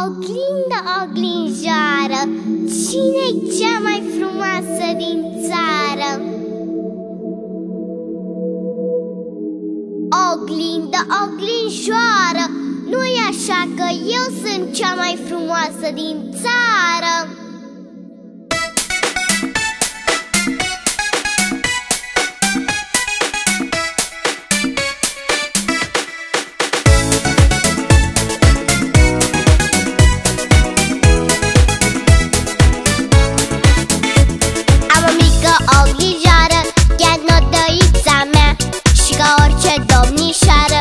Oglindă, oglinjoară Cine-i cea mai frumoasă din țară? Oglindă, oglinjoară Nu-i așa că eu sunt cea mai frumoasă din țară? cara,